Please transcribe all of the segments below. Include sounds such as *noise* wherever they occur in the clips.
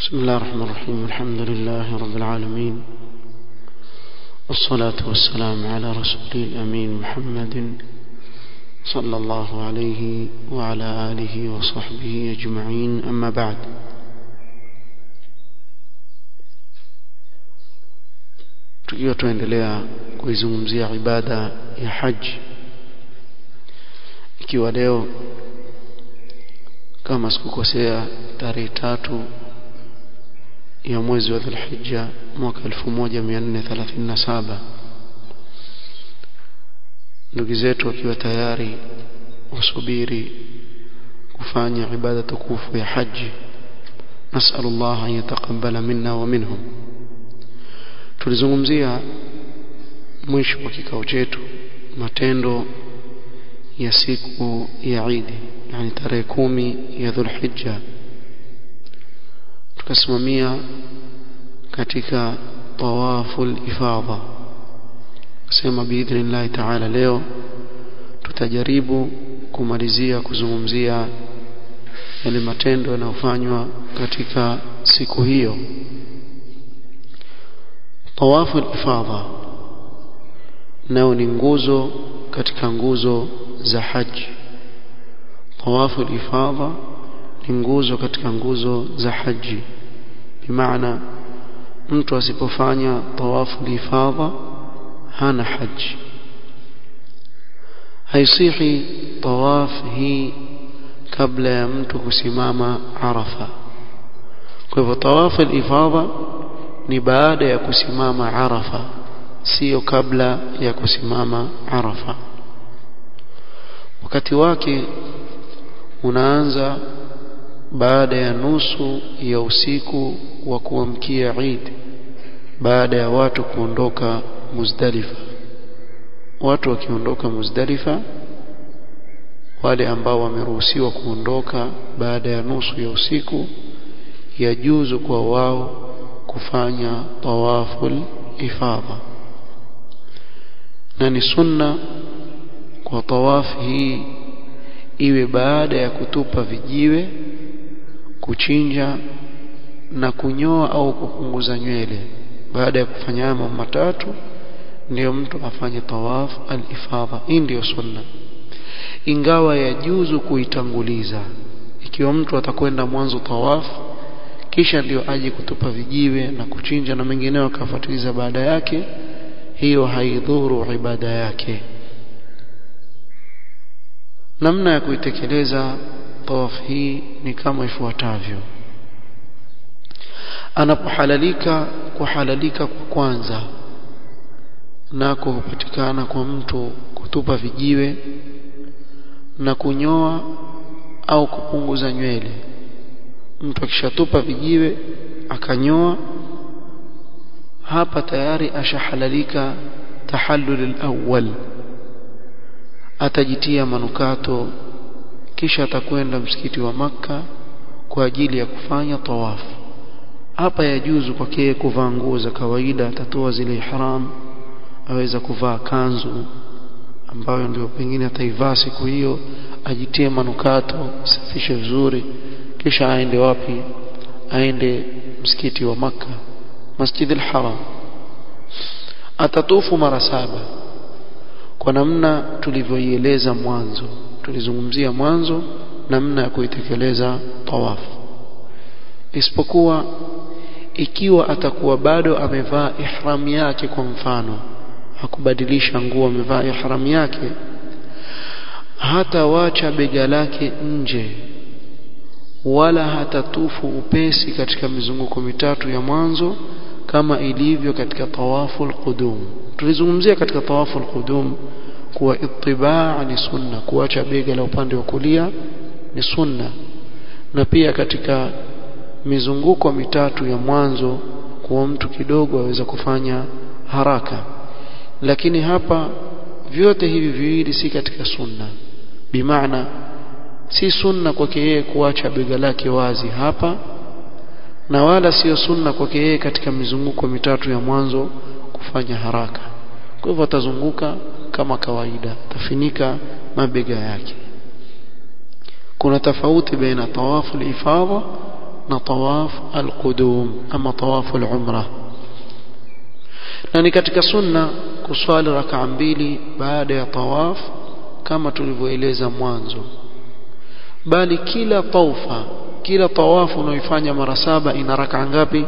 بسم الله الرحمن الرحيم. الحمد لله رب العالمين. والصلاة والسلام على رسول الأمين محمد صلى الله عليه وعلى آله وصحبه أجمعين. أما بعد. Tukiwa tuendelea kuizungumzia ibada ya haji ikiwa leo kama sikukosea tarehe tatu ya mwezi wa Dhulhijja mwaka 1437 ndugu zetu wakiwa tayari wasubiri kufanya ibada tukufu ya haji نسأل الله أن يتقبل منا ومنهم tulizungumzia mwisho wa kikao chetu matendo ya siku ya Eid yani tarehe kumi ya Dhulhijja tukasimamia katika tawaful ifadha. Sema biidhnillahi taala leo tutajaribu kumalizia kuzungumzia yale matendo yanayofanywa katika siku hiyo. Tawafu ifadha nao ni nguzo katika nguzo za haji tawafu ifadha ni nguzo katika nguzo za haji bimaana mtu asipofanya tawafu ifadha hana haji haisihi tawaf hii kabla ya mtu kusimama arafa. Kwa hivyo tawafu lifadha ni baada ya kusimama arafa siyo kabla ya kusimama arafa. Wakati wake unaanza baada ya nusu ya usiku wa kuamkia Eid baada ya watu kuondoka Muzdalifa. Watu wakiondoka Muzdalifa wale ambao wameruhusiwa kuondoka baada ya nusu ya usiku yajuzu kwa wao kufanya tawaful ifadha. Na ni sunna kwa tawafu hii iwe baada ya kutupa vijiwe kuchinja na kunyoa au kupunguza nywele. Baada ya kufanya mambo matatu ndiyo mtu afanye tawaf al-ifadha. Hii ndiyo sunna. Ingawa yajuzu kuitanguliza. Ikiwa mtu atakwenda mwanzo tawaf kisha ndio aje kutupa vijiwe na kuchinja na mengineo akafuatiliza baada yake hiyo haidhuru ibada yake. Namna ya kuitekeleza tawaf hii ni kama ifuatavyo. Anapohalalika kuhalalika kwa kwanza nako hupatikana kwa mtu kutupa vijiwe na kunyoa au kupunguza nywele. Mtu akishatupa vijiwe akanyoa hapa tayari ashahalalika tahallul alawwal atajitia manukato kisha atakwenda msikiti wa Makka kwa ajili ya kufanya tawafu hapa yajuzu kwake kuvaa nguo za kawaida atatoa zile ihram aweza kuvaa kanzu ambayo ndio pengine ataivaa siku hiyo ajitie manukato safishe vizuri kisha aende wapi? Aende msikiti wa Makka, masjid al-haram atatufu mara saba kwa namna tulivyoieleza mwanzo tulizungumzia mwanzo namna ya kuitekeleza tawafu isipokuwa ikiwa atakuwa bado amevaa ihram yake kwa mfano hakubadilisha nguo amevaa ihram yake hatawacha bega lake nje wala hatatufu upesi katika mizunguko mitatu ya mwanzo kama ilivyo katika tawafu alqudum tulizungumzia katika tawafu alqudum kuwa itibaa ni sunna kuacha bega la upande wa kulia ni sunna. Na pia katika mizunguko mitatu ya mwanzo kuwa mtu kidogo aweza kufanya haraka. Lakini hapa vyote hivi viwili si katika sunna. Bimaana si sunna kwake yeye kuacha bega lake wazi hapa na wala sio sunna kwake yeye katika mizunguko mitatu ya mwanzo kufanya haraka. Kwa hivyo atazunguka kama kawaida tafinika mabega yake. Kuna tofauti baina tawafu al-ifadha na tawaf alqudum ama tawafu alumra na ni katika sunna kuswali rakaa mbili baada ya tawaf kama tulivyoeleza mwanzo. Bali kila taufa kila tawafu unaoifanya mara saba ina rakaa ngapi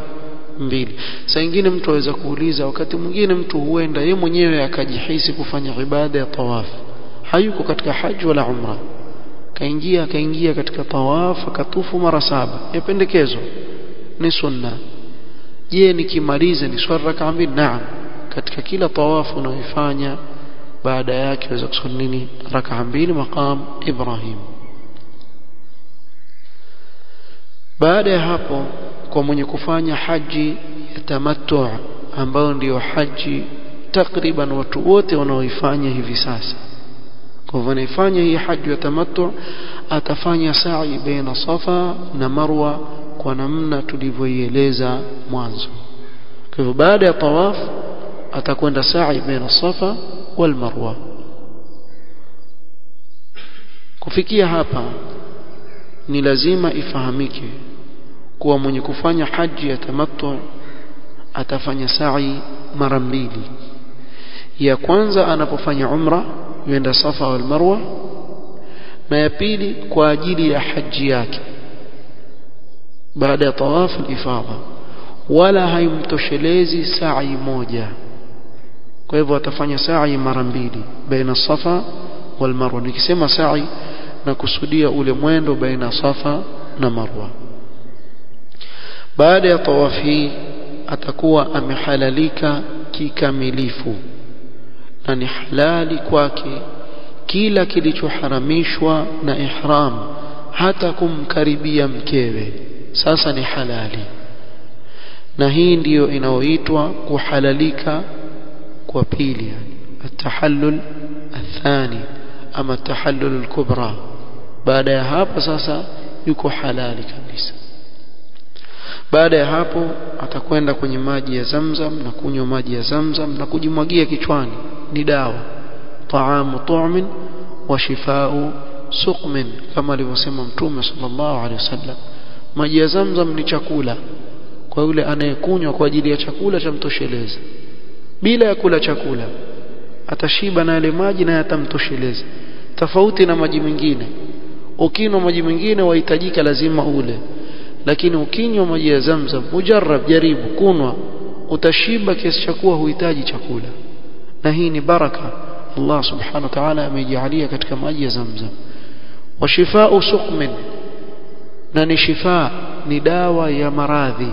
mbili. Saa mtu aweza kuuliza wakati mwingine mtu huenda ye mwenyewe akajihisi kufanya ibada ya tawafu hayuko katika haji wala umra. Kaingia akaingia katika tawaf akatufu mara saba. Yapendekezwa ni sunna. Je nikimaliza ni swala rakaa mbili? Naam. Katika kila tawafu unaoifanya baada yake waweza kuswali nini? Rakaa mbili maqam Ibrahim. Baada ya hapo kwa mwenye kufanya haji ya tamattu ambayo ndiyo haji takriban watu wote wanaoifanya hivi sasa. Kwa hivyo anaifanya hii haji ya tamattu atafanya sa'i baina safa na marwa kwa namna tulivyoieleza mwanzo. Kwa hivyo baada ya tawaf atakwenda sa'i baina safa wal marwa. Kufikia hapa ni lazima ifahamike kuwa mwenye kufanya haji ya tamattu atafanya sa'i mara mbili ya kwanza anapofanya umra yuenda safa wal marwa na ya pili kwa ajili ya haji yake baada ya tawaf al-ifadha wala haimtoshelezi sa'i moja kwa hivyo atafanya sa'i mara mbili baina safa wal marwa nikisema sa'i na kusudia ule mwendo baina safa na marwa baada ya tawafu hii atakuwa amehalalika kikamilifu. Na ni halali kwake kila kilichoharamishwa na ihram hata kumkaribia mkewe. Sasa ni halali. Na hii ndiyo inayoitwa kuhalalika kwa pili yani atahallul athani ama tahallul lkubra baada ya hapo sasa yuko halali kabisa baada ya hapo atakwenda kwenye maji ya Zamzam na kunywa maji ya Zamzam na kujimwagia kichwani. Ni dawa. Taamu tu'min wa shifau suqmin kama alivyosema mtume sallallahu alaihi wasallam. Maji ya Zamzam ni chakula. Kwa yule anayekunywa kwa ajili ya chakula cha mtosheleza bila ya kula chakula atashiba na yale maji naye atamtosheleza, tofauti na maji mengine. Ukinwa maji mengine wahitajika lazima ule lakini ukinywa maji ya Zamzam mujarrab jaribu kunwa utashiba kiasi cha kuwa huhitaji chakula na hii ni baraka Allah subhanahu wa ta'ala amejalia katika maji ya Zamzam wa shifau suqmin na ni shifa ni dawa ya maradhi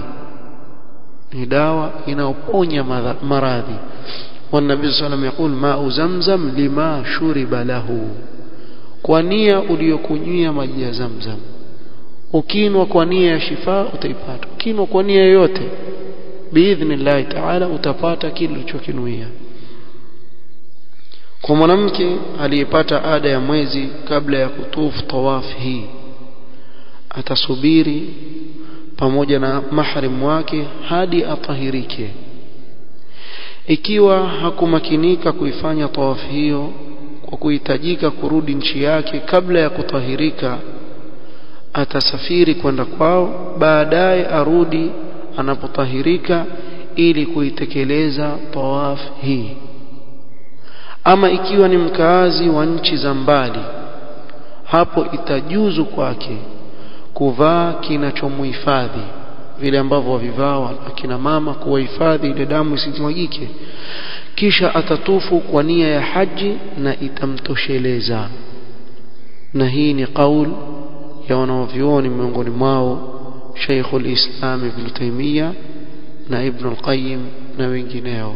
ni dawa inayoponya maradhi والنبي صلى الله عليه وسلم يقول ماء زمزم لما شرب له kwa nia uliyokunywia maji ya Zamzam ukinwa kwa nia ya shifa utaipata. Ukinwa kwa nia yoyote biidhnillahi taala utapata kile ulichokinuia. Kwa mwanamke aliyepata ada ya mwezi kabla ya kutufu tawaf hii atasubiri pamoja na mahrim wake hadi atahirike. Ikiwa hakumakinika kuifanya tawaf hiyo kwa kuhitajika kurudi nchi yake kabla ya kutahirika atasafiri kwenda kwao baadaye arudi anapotahirika ili kuitekeleza tawaf hii. Ama ikiwa ni mkaazi wa nchi za mbali hapo itajuzu kwake kuvaa kinachomhifadhi vile ambavyo wavivaa akina mama kuwahifadhi ile damu isimwagike. Kisha atatufu kwa nia ya haji na itamtosheleza. Na hii ni qaul ya wanaovyuoni miongoni mwao Sheikh al-Islam Ibn Taymiyyah na Ibn al-Qayyim na wengineo.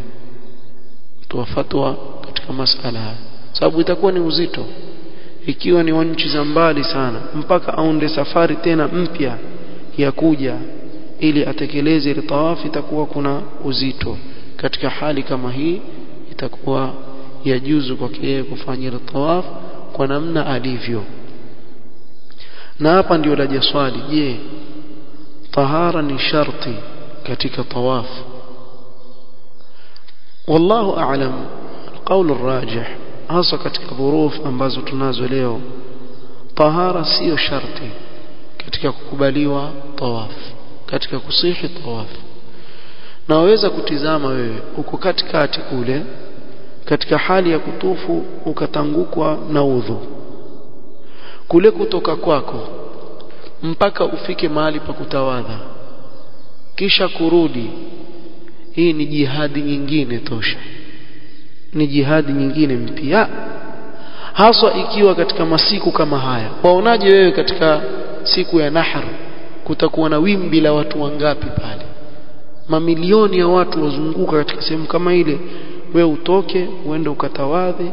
Kutoa fatwa katika masala haya. Sababu itakuwa ni uzito. Ikiwa ni wanchi za mbali sana mpaka aunde safari tena mpya ya kuja ili atekeleze ile tawafu itakuwa kuna uzito. Katika hali kama hii itakuwa yajuzu kwake yeye kufanya ile tawafu kwa namna alivyo na hapa ndio laja swali je tahara ni sharti katika tawafu? Wallahu a'lam alqaul arrajih hasa katika dhuruf ambazo tunazo leo tahara sio sharti katika kukubaliwa tawafu katika kusihi tawafu. Na waweza kutizama wewe uko katikati kule katika hali ya kutufu ukatangukwa na udhu kule kutoka kwako mpaka ufike mahali pa kutawadha. Kisha kurudi hii ni jihadi nyingine tosha. Ni jihadi nyingine mpya haswa ikiwa katika masiku kama haya. Waonaje wewe katika siku ya nahar kutakuwa na wimbi la watu wangapi pale? Mamilioni ya watu wazunguka katika sehemu kama ile. Wewe utoke uende ukatawadhe.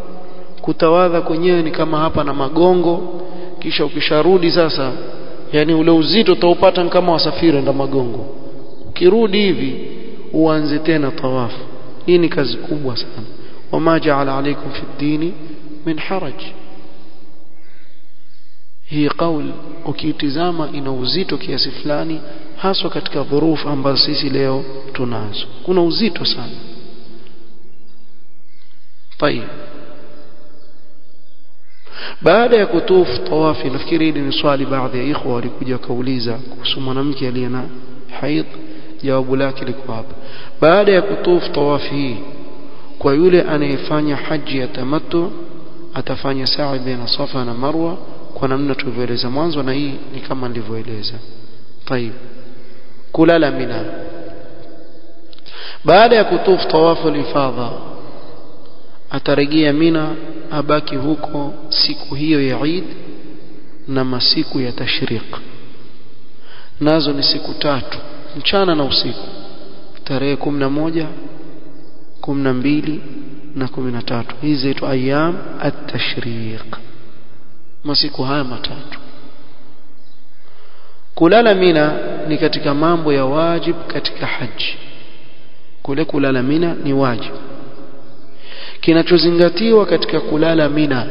Kutawadha kwenyewe ni kama hapa na magongo kisha ukisharudi sasa yani ule uzito utaupata kama wasafiri enda magongo ukirudi hivi uanze tena tawafu hii ni kazi kubwa sana wama jaala alaikum fi dini min haraj hii qaul ukiitizama ina uzito kiasi fulani haswa katika dhurufu ambazo sisi leo tunazo kuna uzito sana طيب baada ya kutufu tawafi nafikiri hili ni swali baadhi ya ikhwa walikuja kauliza kuhusu mwanamke aliye na haid jawabu lake liko hapa baada ya kutufu tawafi hii kwa yule anayefanya haji ya tamattu atafanya sa'i baina safa na marwa kwa namna tulivyoeleza mwanzo na hii ni kama nilivyoeleza طيب kulala mina baada ya kutufu tawafu al-ifadha atarejea mina abaki huko siku hiyo ya Eid na masiku ya tashriq. Nazo ni siku tatu mchana na usiku. Tarehe 11 12 na 13 hizi zaitwa ayam at-tashriq. Masiku haya matatu. Kulala mina ni katika mambo ya wajib katika haji. Kule kulala mina ni wajib kinachozingatiwa katika kulala mina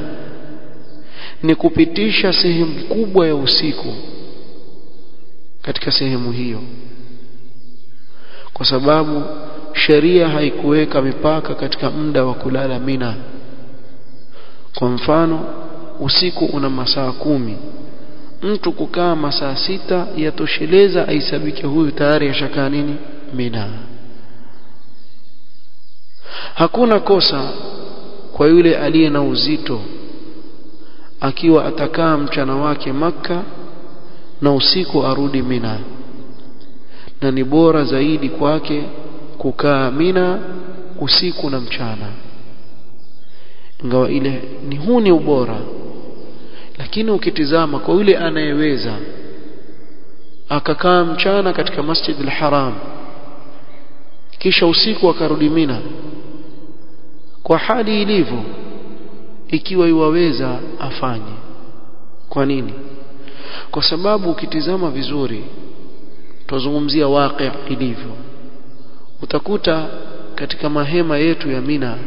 ni kupitisha sehemu kubwa ya usiku katika sehemu hiyo. Kwa sababu sheria haikuweka mipaka katika muda wa kulala mina. Kwa mfano usiku una masaa kumi. Mtu kukaa masaa sita yatosheleza aisabike huyu tayari ashakaa nini? Mina hakuna kosa kwa yule aliye na uzito akiwa atakaa mchana wake Makka na usiku arudi mina. Na ni bora zaidi kwake kukaa mina usiku na mchana. Ingawa ile ni huu ni ubora lakini ukitizama kwa yule anayeweza akakaa mchana katika Masjid al-Haram kisha usiku akarudi Mina kwa hali ilivyo ikiwa iwaweza afanye. Kwa nini? Kwa sababu ukitizama vizuri tuzungumzia waqi' ilivyo. Utakuta katika mahema yetu ya Mina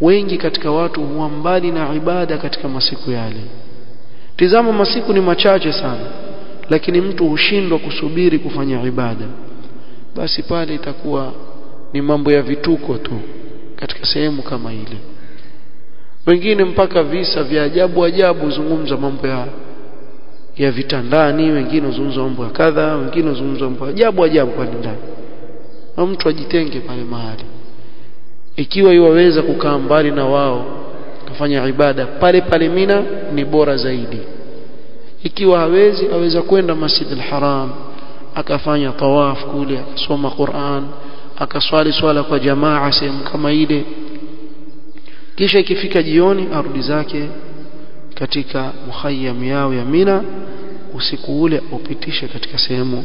wengi katika watu huwa mbali na ibada katika masiku yale. Tizama masiku ni machache sana lakini mtu hushindwa kusubiri kufanya ibada. Basi pale itakuwa ni mambo ya vituko tu katika sehemu kama ile. Wengine mpaka visa vya ajabu ajabu zungumza mambo ya ya vitandani wengine huzungumza mambo ya kadha wengine uzungumza mambo ya ajabu ajabu pale ndani. Na mtu ajitenge pale mahali. Ikiwa iwaweza kukaa mbali na wao kufanya ibada pale pale Mina ni bora zaidi. Ikiwa hawezi aweza kwenda Masjid al-Haram akafanya tawaf kule akasoma Qur'an akaswali swala kwa jamaa sehemu kama ile. Kisha ikifika jioni arudi zake katika muhayyam yao ya Mina usiku ule upitishe katika sehemu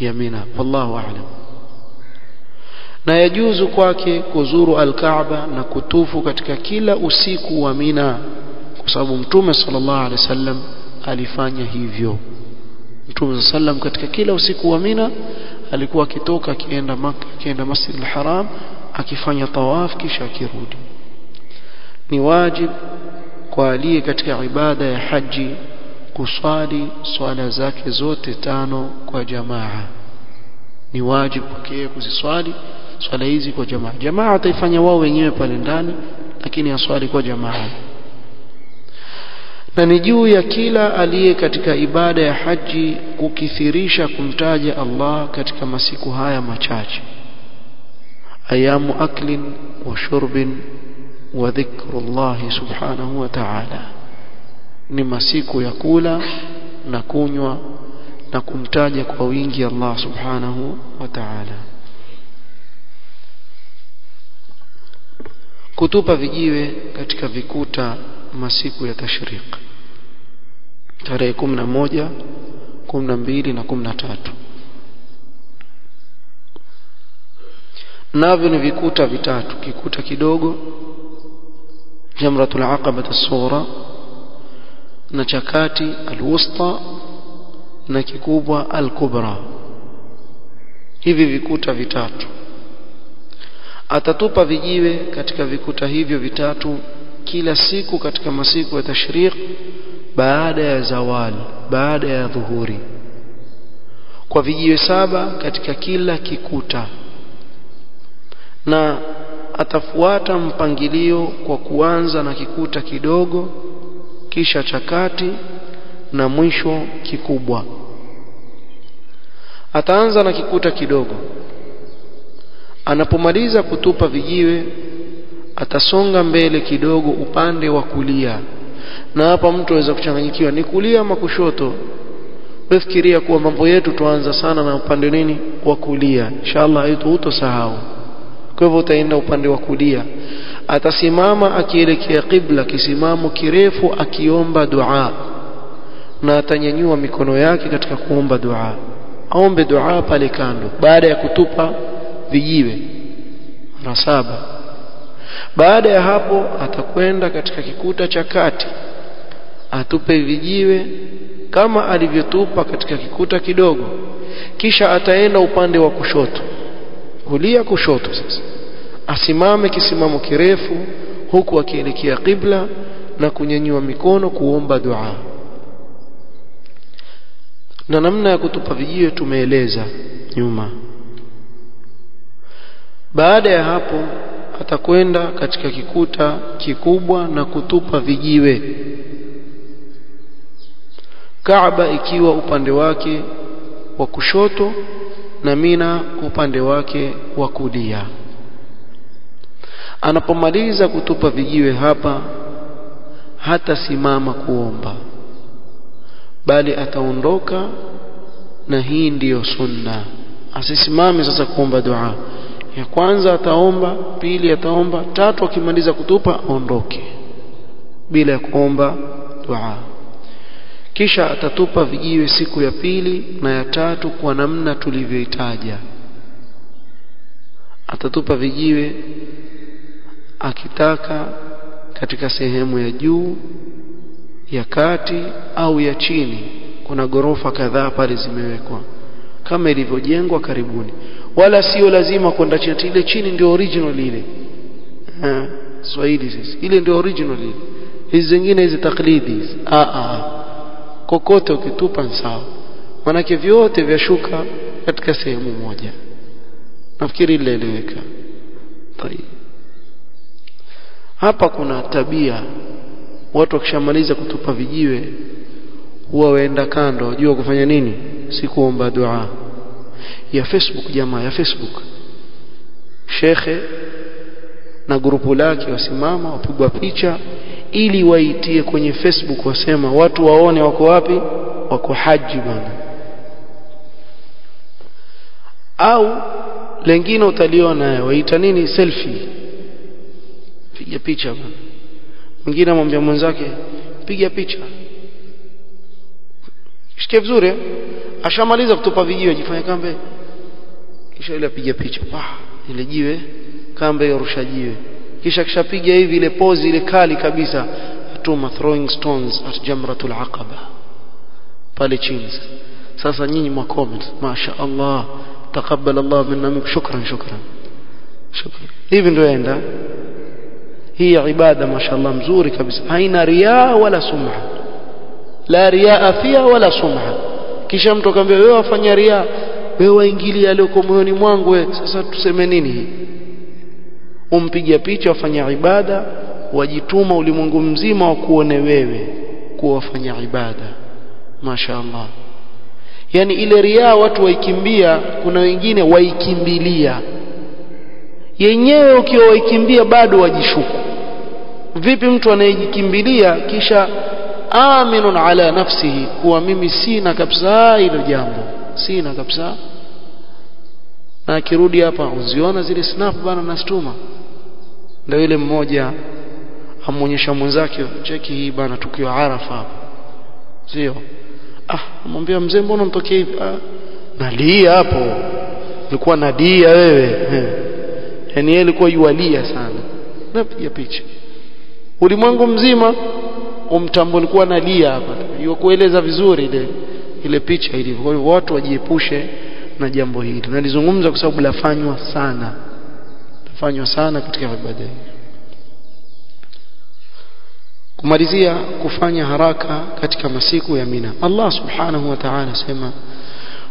ya Mina. Wallahu a'lam. Na yajuzu kwake kuzuru al-Kaaba na kutufu katika kila usiku wa Mina kwa sababu Mtume sallallahu alaihi wasallam alifanya hivyo. Mtume sallam katika kila usiku wa Mina alikuwa akitoka akienda Maka akienda Masjid al-Haram akifanya tawaf kisha akirudi. Ni wajib kwa aliye katika ibada ya haji kuswali swala zake zote tano kwa jamaa. Ni wajib kwake kuziswali swala hizi kwa jamaa. Jamaa ataifanya wao wenyewe pale ndani lakini aswali kwa jamaa na ni juu ya kila aliye katika ibada ya haji kukithirisha kumtaja Allah katika masiku haya machache. Ayamu aklin wa shurbin wa dhikrullahi subhanahu wa ta'ala. Ni masiku ya kula na kunywa na kumtaja kwa wingi Allah subhanahu wa ta'ala. Kutupa vijiwe katika vikuta masiku ya tashriq. Tarehe 11 12 na 13 navyo ni vikuta vitatu. Kikuta kidogo jamratul aqaba as-sughra na chakati alwusta na kikubwa al-kubra. Hivi vikuta vitatu. Atatupa vijiwe katika vikuta hivyo vitatu kila siku katika masiku ya tashriq baada ya zawal baada ya dhuhuri. Kwa vijiwe saba katika kila kikuta. Na atafuata mpangilio kwa kuanza na kikuta kidogo kisha chakati na mwisho kikubwa. Ataanza na kikuta kidogo. Anapomaliza kutupa vijiwe atasonga mbele kidogo upande wa kulia. Na hapa mtu aweza kuchanganyikiwa ni kulia ama kushoto? Wefikiria kuwa mambo yetu tuanza sana na upande nini? Wa kulia. Inshallah hutosahau kwa hivyo utaenda upande wa kulia. Atasimama akielekea qibla kisimamo kirefu akiomba dua. Na atanyanyua mikono yake katika kuomba dua. Aombe dua pale kando. Baada ya kutupa vijiwe. Mara saba baada ya hapo atakwenda katika kikuta cha kati atupe vijiwe kama alivyotupa katika kikuta kidogo kisha ataenda upande wa kushoto kulia kushoto sasa asimame kisimamo kirefu huku akielekea qibla na kunyanyua mikono kuomba dua. Na namna ya kutupa vijiwe tumeeleza nyuma. Baada ya hapo atakwenda katika kikuta kikubwa na kutupa vijiwe. Kaaba ikiwa upande wake wa kushoto na Mina upande wake wa kulia. Anapomaliza kutupa vijiwe hapa hata simama kuomba bali ataondoka na hii ndiyo sunna. Asisimame sasa kuomba dua ya kwanza ataomba pili ataomba tatu akimaliza kutupa aondoke. Bila ya kuomba dua. Kisha atatupa vijiwe siku ya pili na ya tatu kwa namna tulivyoitaja. Atatupa vijiwe akitaka katika sehemu ya juu ya kati au ya chini. Kuna ghorofa kadhaa pale zimewekwa. Kama ilivyojengwa karibuni wala sio lazima kwenda chini ile chini ndio original ile. Swahili sisi. Ile ndio original ile. Hizi zingine hizi taklidi a kokote ukitupa sawa. Manake vyote vyashuka katika sehemu moja. Nafikiri ilieleweka hapa kuna tabia. Watu wakishamaliza kutupa vijiwe huwa waenda kando wajua kufanya nini? Si kuomba ya Facebook jamaa ya Facebook. Shekhe na grupu lake wasimama wapigwa picha ili waitie kwenye Facebook wasema watu waone wako wapi? Wako haji bwana. Au lengine utaliona waita nini? Selfie. Piga picha bwana. Mwingine amwambia mwenzake piga picha. Shike vizuri ashamaliza kutupa vijiwe ajifanya kambe. Kisha ile apiga picha pa ile jiwe kambe yorusha jiwe. Kisha kishapiga hivi ile pose ile kali kabisa. Atuma throwing stones at jamratul aqaba. Pale chini sasa. Nyinyi mwa comment masha Allah taqabbal Allah minna shukran shukran. Shukran. Hivi ndio enda hii ibada mashallah mzuri kabisa. Haina riaa wala sumha. La riaa fiha wala sumha kisha mtu akamwambia wewe wafanya ria wewe waingilia aliyoko moyoni mwangu we sasa tuseme nini umpiga picha wafanya ibada wajituma ulimwengu mzima wa kuone wewe kuwa wafanya ibada. Mashaallah yani ile ria watu waikimbia kuna wengine waikimbilia. Yenyewe ukiwa waikimbia bado wajishuku. Vipi mtu anayejikimbilia kisha aminun ala nafsihi kuwa mimi sina kabisa hilo jambo. Sina kabisa. Na akirudi hapa uziona zile snap bana nastuma ndio yule mmoja amuonyesha mwenzake cheki hii bana tukio arafa hapa. Sio? Ah amwambia mzee mbona mtokee hivi? Ah nalia hapo. Nilikuwa nadia wewe. *laughs* Yani yeye alikuwa yualia sana. Napiga picha. Ulimwengu mzima umtambo nilikuwa nalia hapa. Yukueleza vizuri ile ile picha ilivyo. Kwa hiyo watu wajiepushe na jambo hili. Nalizungumza kwa sababu lafanywa sana. Lafanywa sana katika ibada hii. Kumalizia kufanya haraka katika masiku ya Mina. Allah subhanahu wa ta'ala sema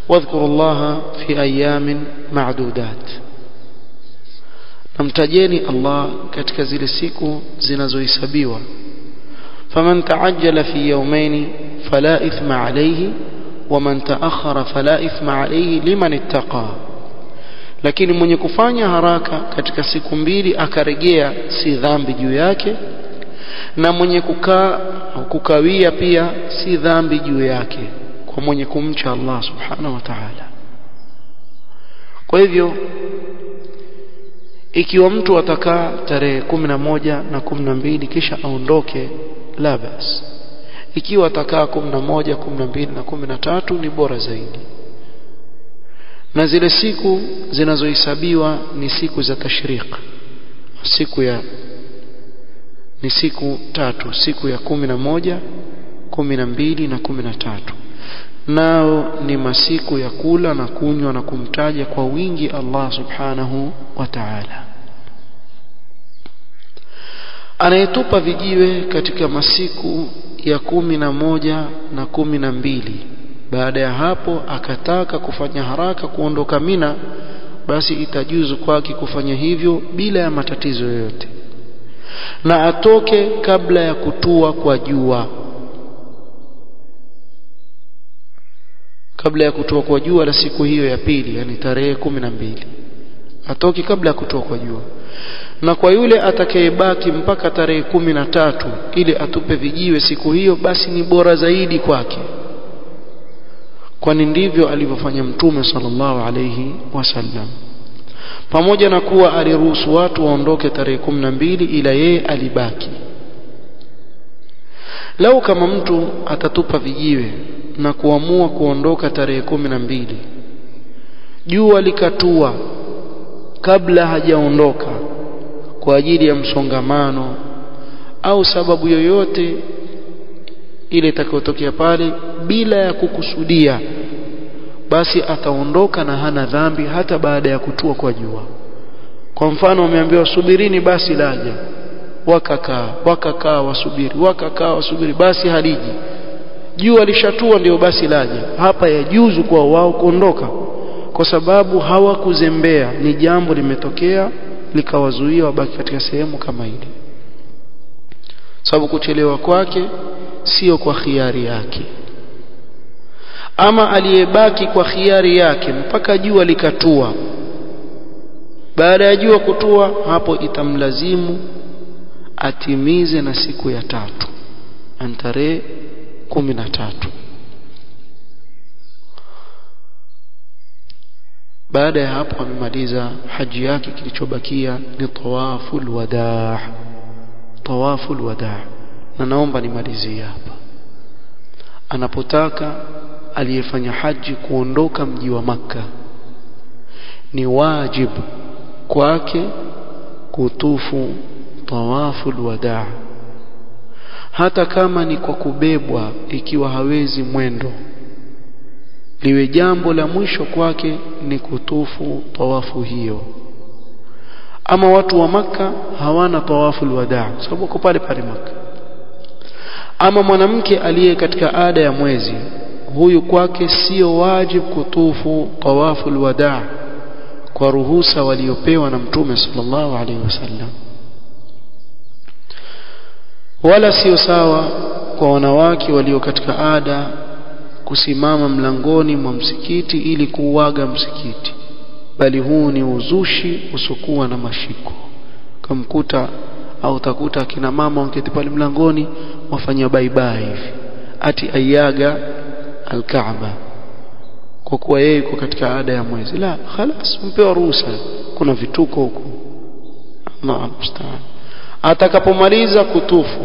wadhkuru Allah fi ayamin ma'dudat. Namtajeni Allah katika zile siku zinazohesabiwa فمن تعجل في يومين فلا إثم عليه ومن تأخر فلا إثم عليه لمن اتقى. لكن من يكفاني هراكا كتك سيكمبيري أكارجيا سي ذنبي جو ياكي na mwenye kukaa kukawia pia si dhambi juu yake kwa mwenye kumcha Allah subhanahu wa ta'ala. Kwa hivyo ikiwa mtu atakaa tarehe kumi na moja na kumi na mbili kisha aondoke la bas. Ikiwa atakaa kumi na moja kumi na mbili na kumi na tatu ni bora zaidi. Na zile siku zinazohesabiwa ni siku za tashriq. Siku ya ni siku tatu. Siku ya kumi na moja kumi na mbili na kumi na tatu nao ni masiku ya kula na kunywa na kumtaja kwa wingi Allah subhanahu wa ta'ala. Anayetupa vijiwe katika masiku ya kumi na moja na kumi na mbili. Baada ya hapo akataka kufanya haraka kuondoka Mina basi itajuzu kwake kufanya hivyo bila ya matatizo yoyote. Na atoke kabla ya kutua kwa jua kabla ya kutoa kwa jua la siku hiyo ya pili yani tarehe kumi na mbili. Atoki kabla ya kutoa kwa jua. Na kwa yule atakayebaki mpaka tarehe kumi na tatu ili atupe vijiwe siku hiyo basi ni bora zaidi kwake. Kwani ndivyo alivyofanya mtume sallallahu alayhi wasallam pamoja na kuwa aliruhusu watu waondoke tarehe kumi na mbili ila yeye alibaki lau kama mtu atatupa vijiwe na kuamua kuondoka tarehe kumi na mbili jua likatua kabla hajaondoka kwa ajili ya msongamano au sababu yoyote ile itakayotokea pale bila ya kukusudia basi ataondoka na hana dhambi hata baada ya kutua kwa jua. Kwa mfano ameambiwa subirini basi laja wakakaa wakakaa wasubiri wakakaa wasubiri. Basi haliji. Jua lishatua ndio basi laje. Hapa ya juzu kwa wao kuondoka. Kwa sababu hawakuzembea ni jambo limetokea likawazuia wabaki katika sehemu kama ile sababu kuchelewa kwake sio kwa khiari yake. Ama aliyebaki kwa khiari yake mpaka jua likatua. Baada ya jua kutua hapo itamlazimu atimize na siku ya tatu. Tarehe kumi na tatu. Baada ya hapo amemaliza haji yake kilichobakia ni tawaful wadaa. Tawaful wadaa. Na naomba nimalizie hapa. Anapotaka aliyefanya haji kuondoka mji wa makka ni wajibu kwake kutufu tawaful wadaa hata kama ni kwa kubebwa ikiwa hawezi mwendo. Liwe jambo la mwisho kwake ni kutufu tawafu hiyo. Ama watu wa maka hawana tawafu alwadaa sababu wako pale pale maka ama mwanamke aliye katika ada ya mwezi huyu kwake sio wajibu kutufu tawafu alwadaa kwa ruhusa waliopewa na mtume sallallahu alaihi wasallam wala sio sawa kwa wanawake walio katika ada kusimama mlangoni mwa msikiti ili kuuaga msikiti. Bali huu ni uzushi usiokuwa na mashiko. Kamkuta au utakuta akina mama wanketi pale mlangoni wafanya baibai hivi. Ati aiaga alkaaba kwa kuwa yeye yuko katika ada ya mwezi. La khalas mpewa ruhusa. Kuna vituko huko. Allah musta'an atakapomaliza kutufu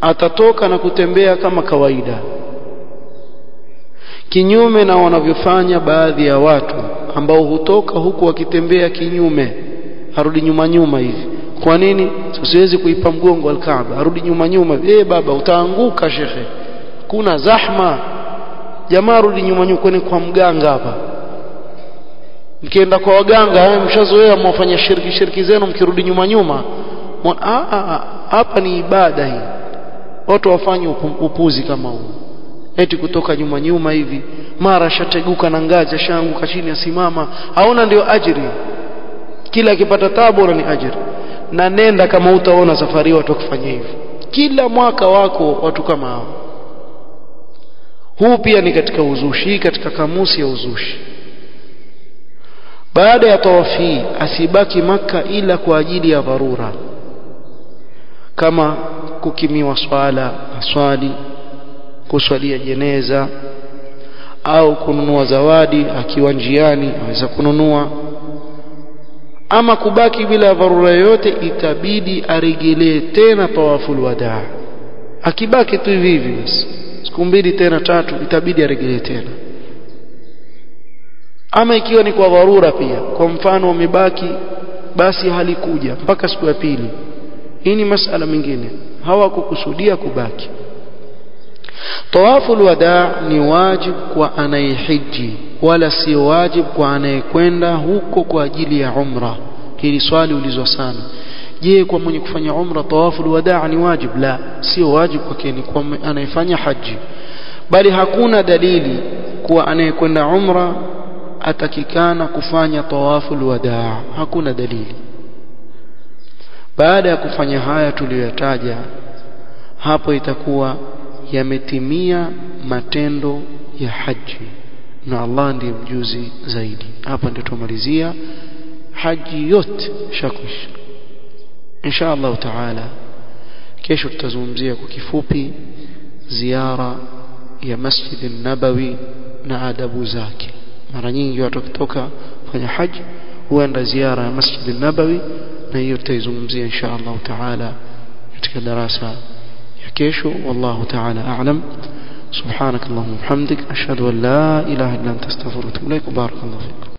atatoka na kutembea kama kawaida. Kinyume na wanavyofanya baadhi ya watu ambao hutoka huku wakitembea kinyume arudi nyuma nyuma hivi. Kwa nini? Siwezi kuipa mgongo alkaaba. Arudi nyuma nyuma. Eh baba utaanguka shekhe. Kuna zahma. Jamaa rudi nyuma nyuma. Kwani kwa mganga hapa? Mkienda kwa waganga mshazoea mwafanya shirki shirki zenu mkirudi nyuma nyuma hapa ni ibada hii. Watu wafanye upuzi kama huu. Eti kutoka nyuma nyuma hivi mara shateguka na ngazi ashaanguka chini asimama haona ndio ajiri. Kila akipata tabu ni ajiri. Na nenda kama utaona safari watu wakifanya hivyo. Kila mwaka wako watu kama hao. Huu pia ni katika uzushi katika kamusi ya uzushi. Baada ya tawafi asibaki maka ila kwa ajili ya dharura kama kukimiwa swala aswali kuswalia jeneza au kununua zawadi akiwa njiani aweza kununua. Ama kubaki bila dharura yoyote itabidi aregelee tena tawaful wadaa. Akibaki tu hivi hivi basi siku mbili tena tatu itabidi aregelee tena. Ama ikiwa ni kwa dharura pia kwa mfano wamebaki basi halikuja mpaka siku ya pili hii ni masala mingine hawakukusudia kubaki. Tawaful wadaa ni wajib kwa anayehiji wala sio wajib kwa anayekwenda huko kwa ajili ya umra. Hili swali ulizwa sana. Je kwa mwenye kufanya umra tawaful wadaa ni wajib? La sio wajib kwake ni kwa anayefanya haji. Bali hakuna dalili kuwa anayekwenda umra atakikana kufanya tawaful wadaa hakuna dalili baada ya kufanya haya tuliyoyataja hapo itakuwa yametimia matendo ya haji na Allah ndiye mjuzi zaidi. Hapa ndio tumalizia haji yote shakwisha insha Allah taala kesho tutazungumzia kwa kifupi ziara ya Masjid nabawi na adabu zake. Mara nyingi watu wakitoka kufanya haji huenda ziara ya Masjid nabawi يرتيزوا ممزية إن شاء الله تعالى. يتكلم دراسة يكيشو والله تعالى أعلم. سبحانك اللهم وبحمدك. أشهد أن لا إله إلا أنت. أستغفرك وأتوب إليك. وبارك الله فيكم